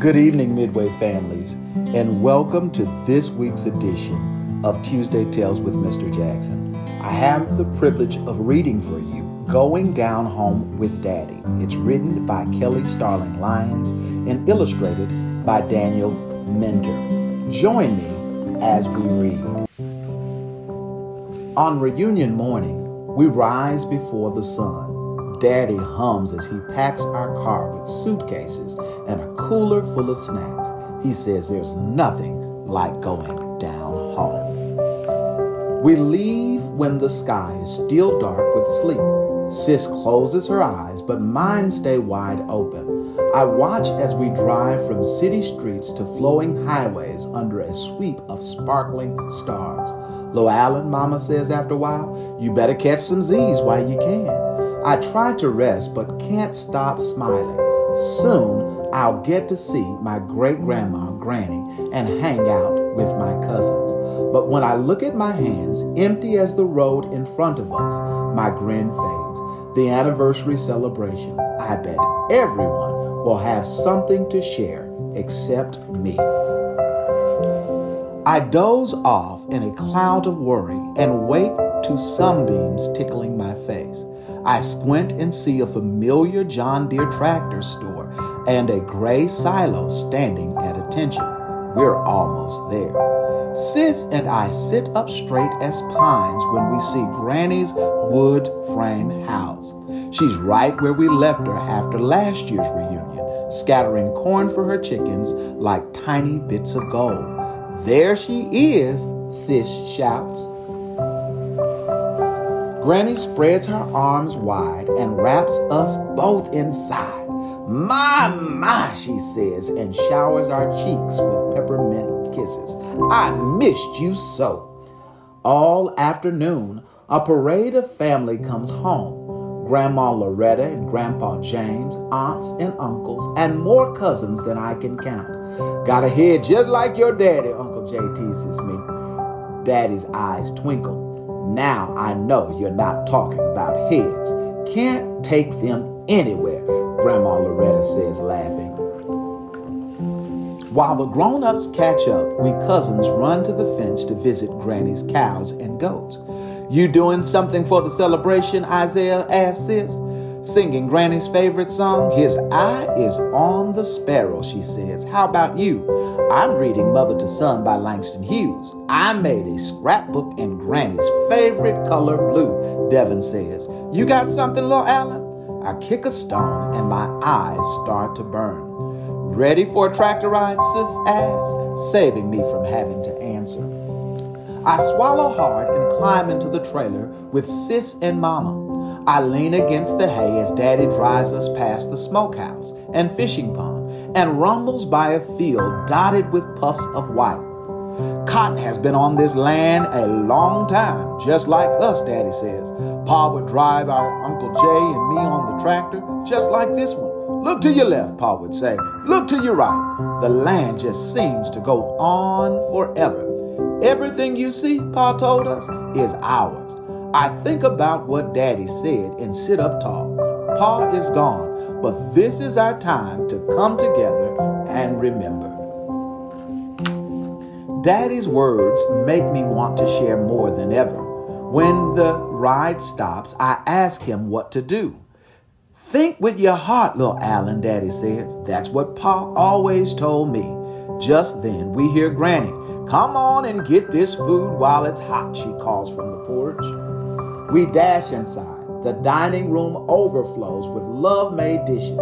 Good evening, Midway families, and welcome to this week's edition of Tuesday Tales with Mr. Jackson. I have the privilege of reading for you Going Down Home with Daddy. It's written by Kelly Starling Lyons and illustrated by Daniel Minter. Join me as we read. On reunion morning, we rise before the sun. Daddy hums as he packs our car with suitcases and a cooler full of snacks. He says there's nothing like going down home. We leave when the sky is still dark with sleep. Sis closes her eyes, but mine stay wide open. I watch as we drive from city streets to flowing highways under a sweep of sparkling stars. Lo Allen, Mama says after a while, you better catch some Z's while you can. I try to rest but can't stop smiling. Soon I'll get to see my great grandma, Granny, and hang out with my cousins. But when I look at my hands, empty as the road in front of us, my grin fades. The anniversary celebration, I bet everyone will have something to share except me. I doze off in a cloud of worry and wake to sunbeams tickling my face. I squint and see a familiar John Deere tractor store and a gray silo standing at attention. We're almost there. Sis and I sit up straight as pines when we see Granny's wood frame house. She's right where we left her after last year's reunion, scattering corn for her chickens like tiny bits of gold. There she is, Sis shouts. Granny spreads her arms wide and wraps us both inside. My, my, she says, and showers our cheeks with peppermint kisses. I missed you so. All afternoon, a parade of family comes home. Grandma Loretta and Grandpa James, aunts and uncles, and more cousins than I can count. Got a head just like your daddy, Uncle Jay teases me. Daddy's eyes twinkle. Now I know you're not talking about heads. Can't take them anywhere, Grandma Loretta says, laughing. While the grown ups catch up, we cousins run to the fence to visit Granny's cows and goats. You doing something for the celebration? Isaiah asks sis singing Granny's favorite song. His eye is on the sparrow, she says. How about you? I'm reading Mother to Son by Langston Hughes. I made a scrapbook in Granny's favorite color, blue, Devin says. You got something, Lil Allen? I kick a stone and my eyes start to burn. Ready for a tractor ride, sis asks, saving me from having to answer. I swallow hard and climb into the trailer with sis and mama. I lean against the hay as Daddy drives us past the smokehouse and fishing pond and rumbles by a field dotted with puffs of white. Cotton has been on this land a long time, just like us, Daddy says. Pa would drive our Uncle Jay and me on the tractor, just like this one. Look to your left, Pa would say. Look to your right. The land just seems to go on forever. Everything you see, Pa told us, is ours. I think about what Daddy said and sit up tall. Pa is gone, but this is our time to come together and remember. Daddy's words make me want to share more than ever. When the ride stops, I ask him what to do. Think with your heart, little Allen, Daddy says. That's what Pa always told me. Just then, we hear Granny. Come on and get this food while it's hot, she calls from the porch. We dash inside. The dining room overflows with love made dishes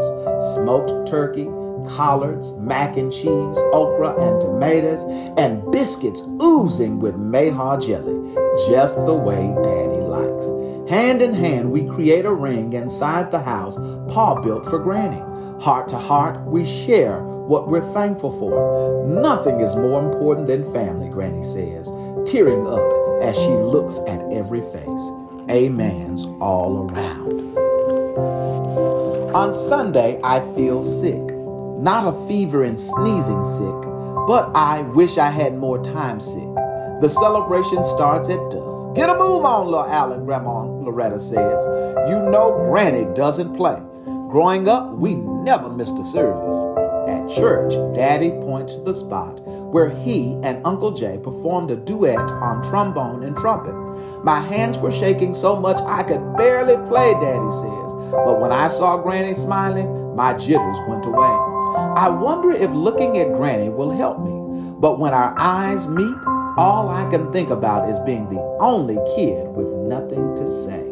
smoked turkey, collards, mac and cheese, okra and tomatoes, and biscuits oozing with mayhaw jelly, just the way Daddy likes. Hand in hand, we create a ring inside the house Pa built for Granny. Heart to heart, we share what we're thankful for. Nothing is more important than family, Granny says, tearing up as she looks at every face amens all around. On Sunday, I feel sick. Not a fever and sneezing sick, but I wish I had more time sick. The celebration starts at dusk. Get a move on, little Allen, Grandma Loretta says. You know Granny doesn't play. Growing up, we never missed a service. At church, Daddy points to the spot where he and Uncle Jay performed a duet on trombone and trumpet. My hands were shaking so much I could barely play, Daddy says. But when I saw Granny smiling, my jitters went away. I wonder if looking at Granny will help me. But when our eyes meet, all I can think about is being the only kid with nothing to say.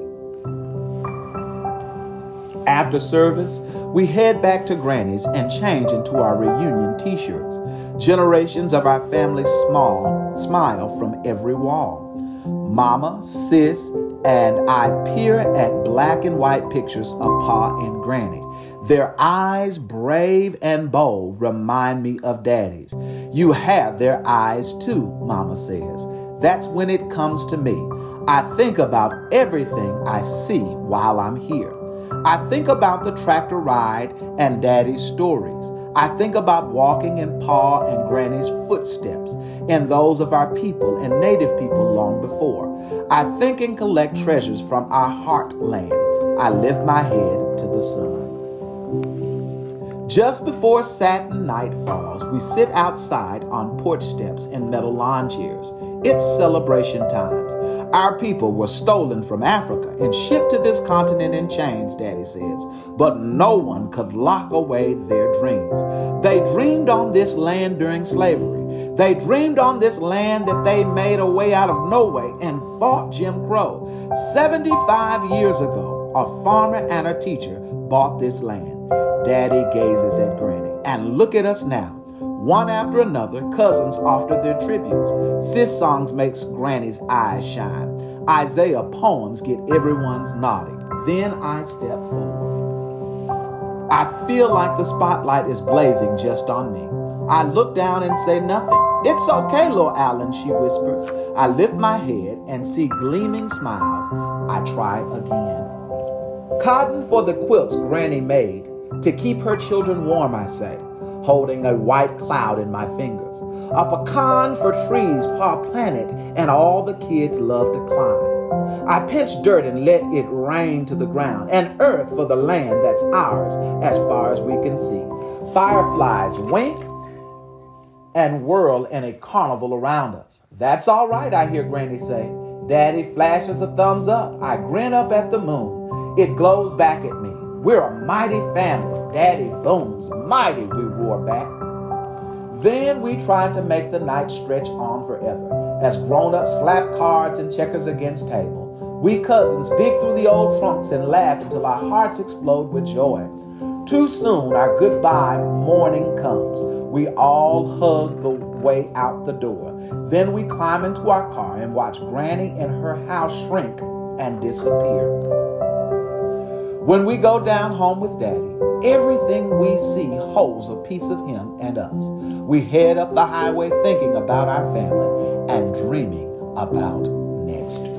After service, we head back to Granny's and change into our reunion t shirts. Generations of our family small smile from every wall. Mama, sis, and I peer at black and white pictures of Pa and Granny. Their eyes, brave and bold, remind me of Daddy's. You have their eyes too, Mama says. That's when it comes to me. I think about everything I see while I'm here. I think about the tractor ride and Daddy's stories. I think about walking in Pa and Granny's footsteps and those of our people and native people long before. I think and collect treasures from our heartland. I lift my head to the sun. Just before satin night falls, we sit outside on porch steps in metal lawn chairs. It's celebration times. Our people were stolen from Africa and shipped to this continent in chains, Daddy says, but no one could lock away their dreams. They dreamed on this land during slavery. They dreamed on this land that they made a way out of no way and fought Jim Crow. 75 years ago, a farmer and a teacher bought this land. Daddy gazes at Granny. And look at us now. One after another, cousins offer their tributes. Sis songs makes Granny's eyes shine. Isaiah poems get everyone's nodding. Then I step forward. I feel like the spotlight is blazing just on me. I look down and say nothing. It's okay, little Allen, she whispers. I lift my head and see gleaming smiles. I try again. Cotton for the quilts Granny made to keep her children warm, I say, holding a white cloud in my fingers. A pecan for trees Pa planet, and all the kids love to climb. I pinch dirt and let it rain to the ground, and earth for the land that's ours as far as we can see. Fireflies wink and whirl in a carnival around us. That's all right, I hear Granny say. Daddy flashes a thumbs up. I grin up at the moon. It glows back at me. We're a mighty family. Daddy booms, mighty, we roar back. Then we try to make the night stretch on forever as grown ups slap cards and checkers against table. We cousins dig through the old trunks and laugh until our hearts explode with joy. Too soon, our goodbye morning comes. We all hug the way out the door. Then we climb into our car and watch Granny and her house shrink and disappear. When we go down home with Daddy, everything we see holds a piece of him and us. We head up the highway thinking about our family and dreaming about next